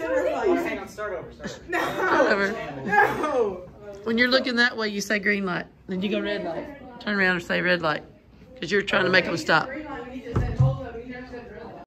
hang on, start over. Start over. No. Over. No. When you're looking that way, you say green light. Then you go red light. Turn around and say red light. Because you're trying to make them stop.